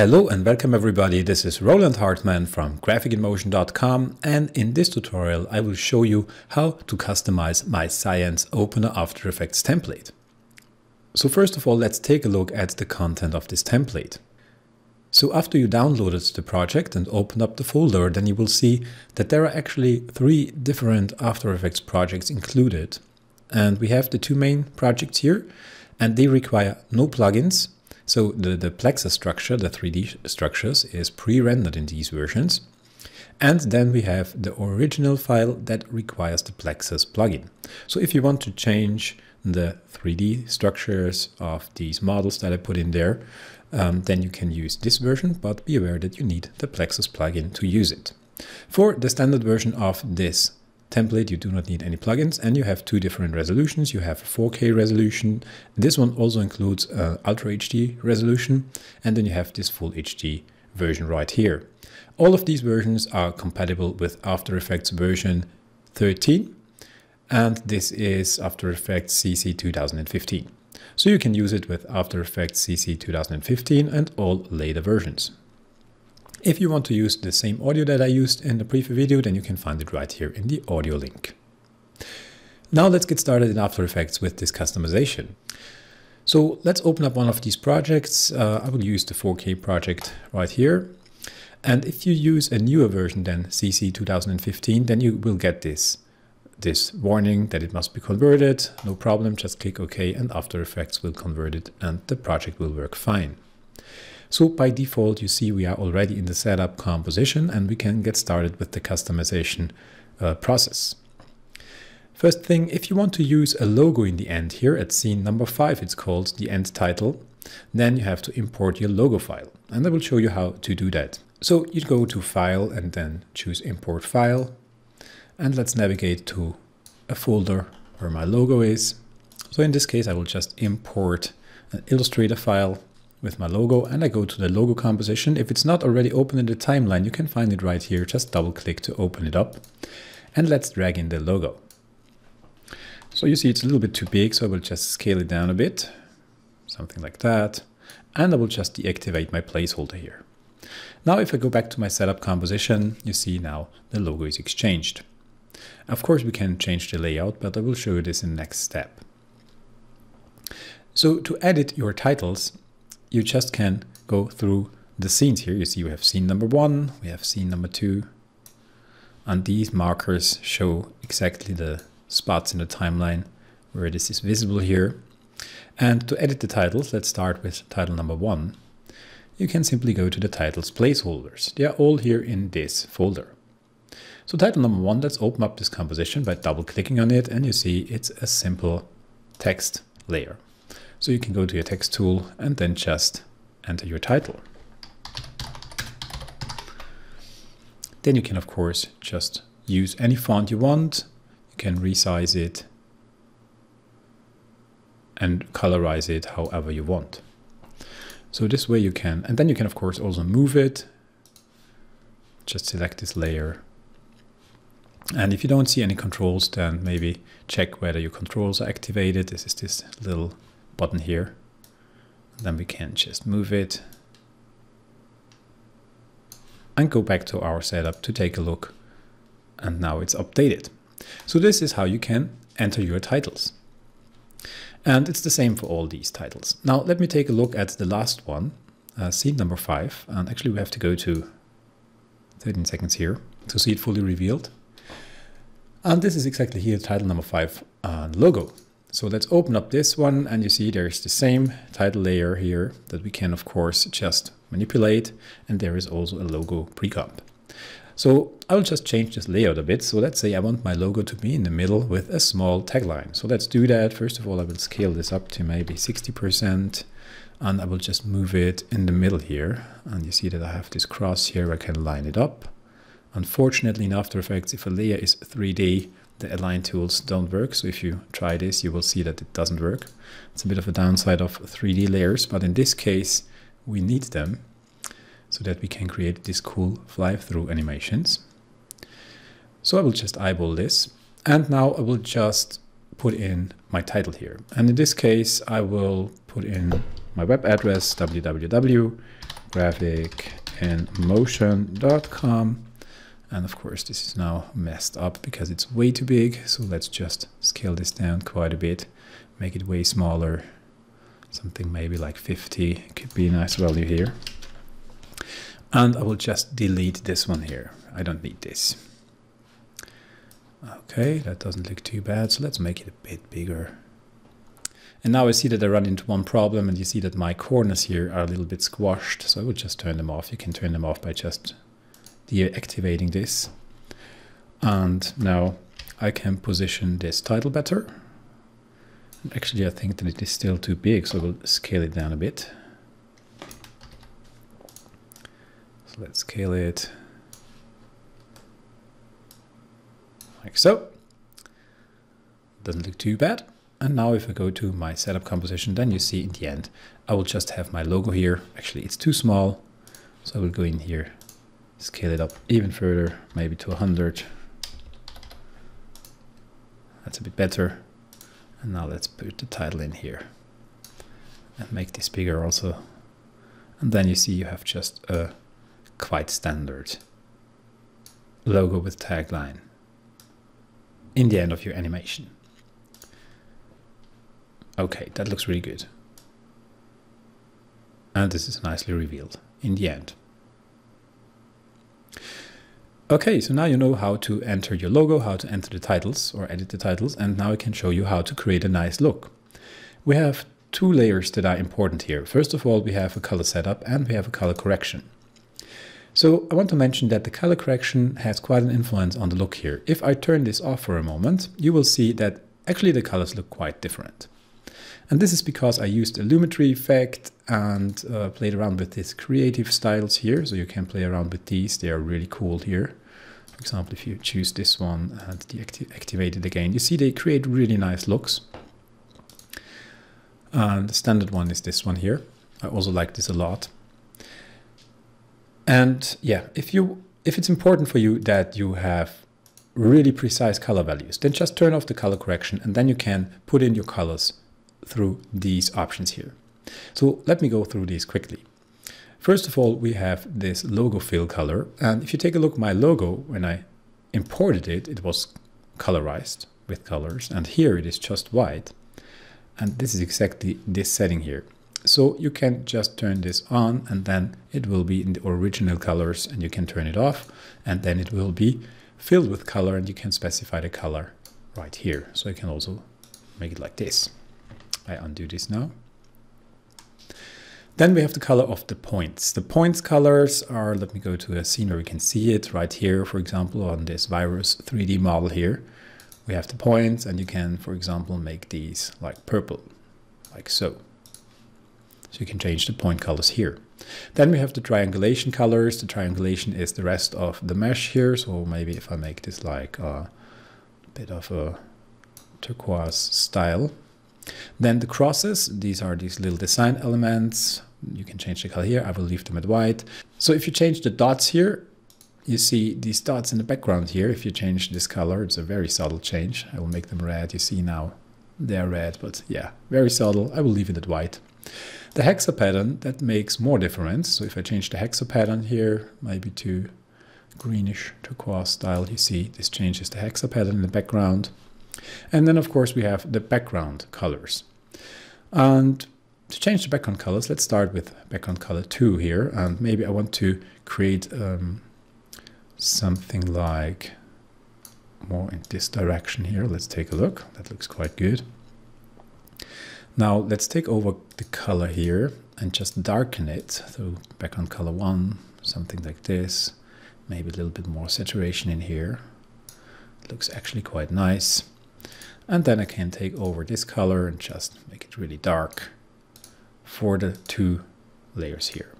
Hello and welcome everybody. This is Roland Hartmann from graphicinmotion.com and in this tutorial I will show you how to customize my Science Opener After Effects template. So first of all, let's take a look at the content of this template. So after you downloaded the project and opened up the folder, then you will see that there are actually three different After Effects projects included. And we have the two main projects here and they require no plugins so the, the Plexus structure, the 3D structures, is pre-rendered in these versions. And then we have the original file that requires the Plexus plugin. So if you want to change the 3D structures of these models that I put in there, um, then you can use this version, but be aware that you need the Plexus plugin to use it. For the standard version of this template, you do not need any plugins and you have two different resolutions. You have a 4K resolution. This one also includes uh, Ultra HD resolution and then you have this Full HD version right here. All of these versions are compatible with After Effects version 13 and this is After Effects CC 2015. So you can use it with After Effects CC 2015 and all later versions. If you want to use the same audio that I used in the previous video, then you can find it right here in the audio link. Now let's get started in After Effects with this customization. So let's open up one of these projects. Uh, I will use the 4K project right here. And if you use a newer version than CC 2015, then you will get this, this warning that it must be converted. No problem, just click OK and After Effects will convert it and the project will work fine. So by default, you see we are already in the setup composition and we can get started with the customization uh, process. First thing, if you want to use a logo in the end here at scene number five, it's called the end title, then you have to import your logo file. And I will show you how to do that. So you go to file and then choose import file. And let's navigate to a folder where my logo is. So in this case, I will just import an Illustrator file with my logo and I go to the logo composition. If it's not already open in the timeline, you can find it right here. Just double click to open it up and let's drag in the logo. So you see it's a little bit too big, so I will just scale it down a bit, something like that. And I will just deactivate my placeholder here. Now if I go back to my setup composition, you see now the logo is exchanged. Of course we can change the layout, but I will show you this in the next step. So to edit your titles, you just can go through the scenes here. You see we have scene number one, we have scene number two, and these markers show exactly the spots in the timeline where this is visible here. And to edit the titles, let's start with title number one. You can simply go to the titles placeholders. They are all here in this folder. So title number one, let's open up this composition by double clicking on it and you see it's a simple text layer. So you can go to your text tool and then just enter your title. Then you can, of course, just use any font you want. You can resize it and colorize it however you want. So this way you can, and then you can, of course, also move it. Just select this layer. And if you don't see any controls, then maybe check whether your controls are activated. This is this little button here. Then we can just move it and go back to our setup to take a look. And now it's updated. So this is how you can enter your titles. And it's the same for all these titles. Now let me take a look at the last one, uh, scene number five. And actually we have to go to 13 seconds here to see it fully revealed. And this is exactly here, title number five uh, logo. So let's open up this one and you see there's the same title layer here that we can of course just manipulate and there is also a logo pre-comp. So I'll just change this layout a bit. So let's say I want my logo to be in the middle with a small tagline. So let's do that. First of all, I will scale this up to maybe 60% and I will just move it in the middle here. And you see that I have this cross here, I can line it up. Unfortunately in After Effects, if a layer is 3D, the align tools don't work. So if you try this, you will see that it doesn't work. It's a bit of a downside of 3D layers, but in this case, we need them so that we can create these cool fly-through animations. So I will just eyeball this. And now I will just put in my title here. And in this case, I will put in my web address, www graphicinmotion.com. And of course, this is now messed up because it's way too big. So let's just scale this down quite a bit, make it way smaller. Something maybe like 50 could be a nice value here. And I will just delete this one here. I don't need this. Okay, that doesn't look too bad. So let's make it a bit bigger. And now I see that I run into one problem and you see that my corners here are a little bit squashed. So I will just turn them off. You can turn them off by just deactivating this. And now I can position this title better. Actually, I think that it is still too big, so we'll scale it down a bit. So let's scale it like so. Doesn't look too bad. And now if I go to my setup composition, then you see in the end, I will just have my logo here. Actually, it's too small. So I will go in here, scale it up even further, maybe to 100. That's a bit better. And now let's put the title in here and make this bigger also. And then you see you have just a quite standard logo with tagline in the end of your animation. Okay, that looks really good. And this is nicely revealed in the end. Okay, so now you know how to enter your logo, how to enter the titles or edit the titles, and now I can show you how to create a nice look. We have two layers that are important here. First of all, we have a color setup and we have a color correction. So I want to mention that the color correction has quite an influence on the look here. If I turn this off for a moment, you will see that actually the colors look quite different. And this is because I used a Lumetri effect and uh, played around with these creative styles here. So you can play around with these. They are really cool here. For example, if you choose this one and deactivate it again, you see they create really nice looks. And the standard one is this one here. I also like this a lot. And yeah, if you if it's important for you that you have really precise color values, then just turn off the color correction and then you can put in your colors through these options here. So let me go through these quickly. First of all, we have this logo fill color. And if you take a look my logo, when I imported it, it was colorized with colors. And here it is just white. And this is exactly this setting here. So you can just turn this on and then it will be in the original colors and you can turn it off and then it will be filled with color and you can specify the color right here. So you can also make it like this. I undo this now. Then we have the color of the points. The points colors are, let me go to a scene where we can see it right here, for example, on this virus 3D model here. We have the points and you can, for example, make these like purple, like so. So you can change the point colors here. Then we have the triangulation colors. The triangulation is the rest of the mesh here. So maybe if I make this like a bit of a turquoise style, then the crosses, these are these little design elements. You can change the color here. I will leave them at white. So if you change the dots here, you see these dots in the background here. If you change this color, it's a very subtle change. I will make them red. You see now they're red, but yeah, very subtle. I will leave it at white. The hexa pattern, that makes more difference. So if I change the hexa pattern here, maybe to greenish turquoise style, you see this changes the hexa pattern in the background. And then, of course, we have the background colors. And to change the background colors, let's start with background color 2 here. And maybe I want to create um, something like more in this direction here. Let's take a look. That looks quite good. Now let's take over the color here and just darken it. So background color 1, something like this. Maybe a little bit more saturation in here. It looks actually quite nice. And then I can take over this color and just make it really dark for the two layers here.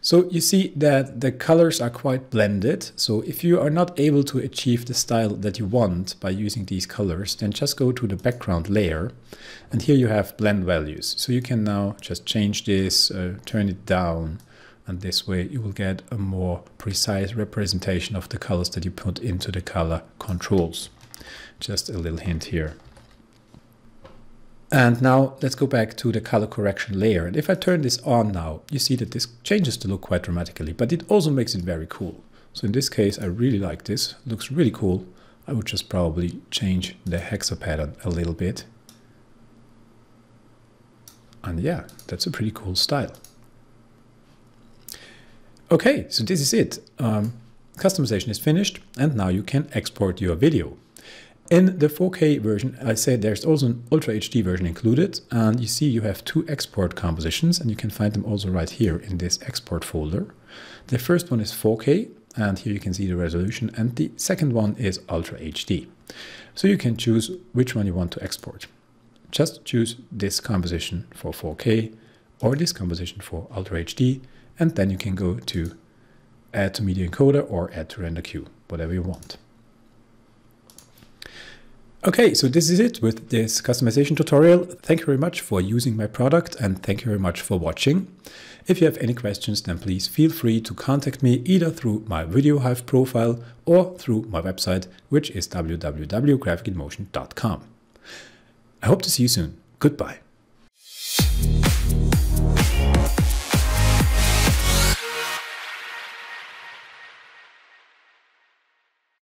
So you see that the colors are quite blended. So if you are not able to achieve the style that you want by using these colors, then just go to the background layer. And here you have blend values. So you can now just change this, uh, turn it down. And this way you will get a more precise representation of the colors that you put into the color controls. Just a little hint here. And now let's go back to the color correction layer. And if I turn this on now, you see that this changes the look quite dramatically, but it also makes it very cool. So in this case, I really like this. It looks really cool. I would just probably change the hexa pattern a little bit. And yeah, that's a pretty cool style. Okay, so this is it. Um, customization is finished and now you can export your video. In the 4K version, I said there's also an Ultra HD version included, and you see you have two export compositions, and you can find them also right here in this export folder. The first one is 4K, and here you can see the resolution, and the second one is Ultra HD. So you can choose which one you want to export. Just choose this composition for 4K or this composition for Ultra HD, and then you can go to add to media encoder or add to render queue, whatever you want. Okay, so this is it with this customization tutorial. Thank you very much for using my product and thank you very much for watching. If you have any questions, then please feel free to contact me either through my VideoHive profile or through my website, which is www.graphicinmotion.com. I hope to see you soon. Goodbye.